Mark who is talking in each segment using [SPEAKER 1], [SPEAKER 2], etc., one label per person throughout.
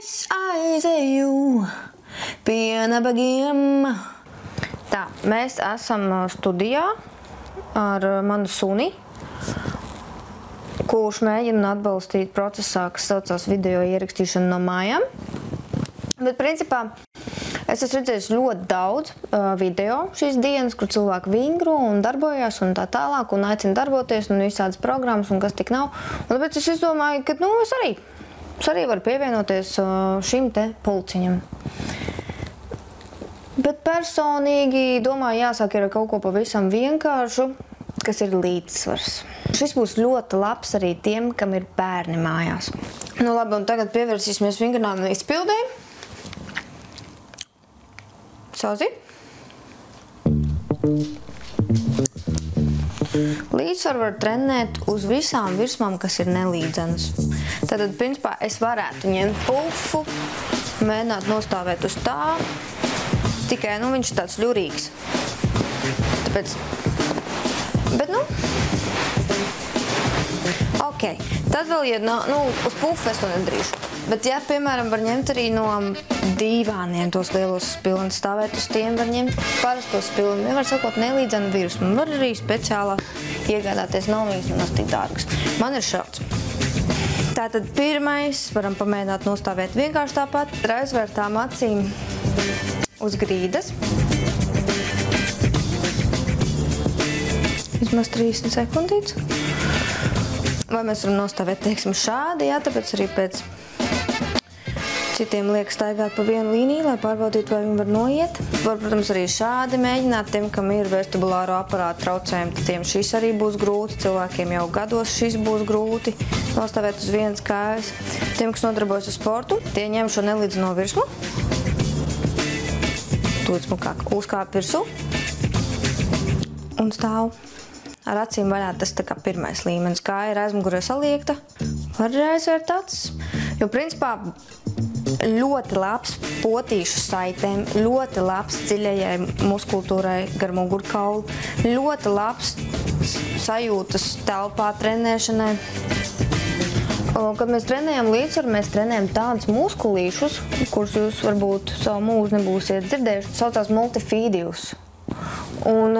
[SPEAKER 1] Es aizēju pie nabagiem. Tā, mēs esam uh, studijā ar uh, manu suni, kurš mēģina atbalstīt procesā, kas saucās video ierakstīšana no mājām. Bet, principā, es esmu redzējis ļoti daudz uh, video šīs dienas, kur cilvēki vingro un darbojas un tā tālāk, un aicina darboties, un visādas programmas, un kas tik nav. Un tāpēc es izdomāju, ka nu, es arī, es arī varu pievienoties uh, šim te pulciņam. Bet personīgi domāju, jāsāk ir ar kaut ko pavisam vienkāršu, kas ir līdzsvars. Šis būs ļoti labs arī tiem, kam ir bērni mājās. Nu labi, un tagad pievērsīsimies vingrinājumu izpildēji. Sauzi. Līdzsvaru var trenēt uz visām virsmām, kas ir nelīdzenas. Tātad, principā, es varētu ņemt pufu, mēģināt nostāvēt uz tā, tikai, nu, viņš ir tāds ļurīgs. Tāpēc, bet, nu, ok. Tad vēl, ja, no, nu, uz pufu es to nedarīšu. Bet, ja, piemēram, var ņemt arī no divāniem tos lielos spilnus, stāvēt uz tiem, var ņemt parastos spilnus. Nevar sakot nelīdzenu virsmu. Var arī speciālā iegādāties nav viņas nemaz tik dārgas. Man ir šāds. Tātad pirmais, varam pamēģināt nostāvēt vienkārši tāpat, ar aizvērtām acīm uz grīdas. Vismaz 30 sekundītes. Vai mēs varam nostāvēt, teiksim, šādi, jā, tāpēc arī pēc citiem liek staigāt pa vienu līniju, lai pārbaudītu, vai viņi var noiet. Var, protams, arī šādi mēģināt. Tiem, kam ir vestibulāro aparātu traucējumi, tad tiem šis arī būs grūti. Cilvēkiem jau gados šis būs grūti nostāvēt uz vienas kājas. Tiem, kas nodarbojas ar sportu, tie ņem šo nelīdzino virsmu. Tūlīt smukāk uzkāp virsū un stāv. Ar acīm vaļā tas tā kā pirmais līmenis. Kā ir aizmugurē saliekta, var arī aizvērt acis. Jo, principā, ļoti labs potīšu saitēm, ļoti labs dziļajai muskultūrai gar mugurkaulu, ļoti labs sajūtas telpā trenēšanai. Kad mēs trenējam līdzsvaru, mēs trenējam tādus muskulīšus, kurus jūs varbūt savu mūžu nebūsiet dzirdējuši, saucās multifīdijus. Un,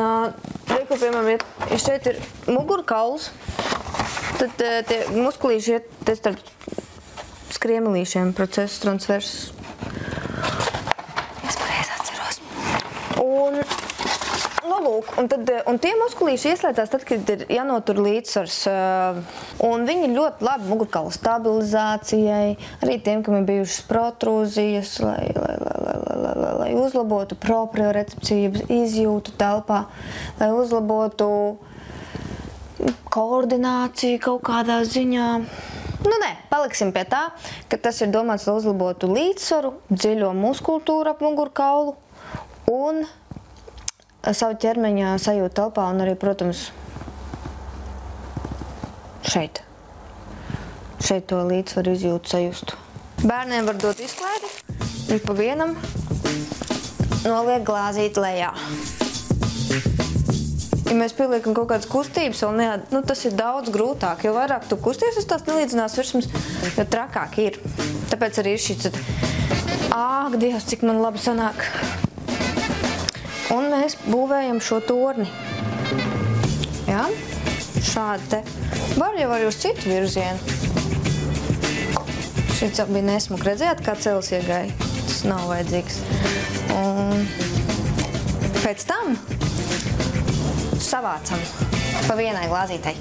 [SPEAKER 1] reku, piemēram, ja šeit ir mugurkauls, tad tie muskulīši iet starp kriemelīšiem procesu transversus. Es pareizi atceros. Un Nu, lūk, un, tad, un tie muskulīši ieslēdzās tad, kad ir jānotur līdzsvars. Eh, un viņi ļoti labi mugurkaula stabilizācijai, arī tiem, kam ir bijušas protrūzijas, lai, lai, lai, lai, lai, lai, lai uzlabotu propriorecepcijas izjūtu telpā, lai uzlabotu mm, koordināciju kaut kādā ziņā. Nu, nē, paliksim pie tā, ka tas ir domāts, lai uzlabotu līdzsvaru, dziļo muskultūru ap mugurkaulu un savu ķermeņa sajūtu telpā un arī, protams, šeit. Šeit to līdzsvaru izjūtu sajustu. Bērniem var dot izklaidi, viņi pa vienam noliek glāzīt lejā. Ja mēs pieliekam kaut kādas kustības, vēl neat, nu, tas ir daudz grūtāk. Jo vairāk tu kusties uz tās nelīdzinās virsmas, jo trakāk ir. Tāpēc arī ir tad, āk, Dievs, cik man labi sanāk. Un mēs būvējam šo torni. Jā, šādi te. Var jau arī uz citu virzienu. Šis bija nesmuk. Redzējāt, kā cels iegāja? Tas nav vajadzīgs. Un pēc tam savācam pa vienai glāzītei.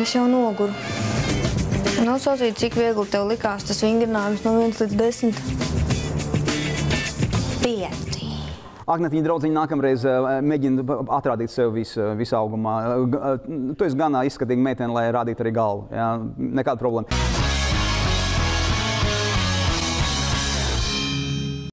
[SPEAKER 1] Es jau noguru. Nosaucīt, cik viegli tev likās tas vingrinājums no 1 līdz 10. 5.
[SPEAKER 2] Agnēta, viņa draudziņa nākamreiz mēģina atrādīt sev visu, visu augumā. Tu esi gan izskatīga meitene, lai rādītu arī galvu. Jā, nekāda problēma.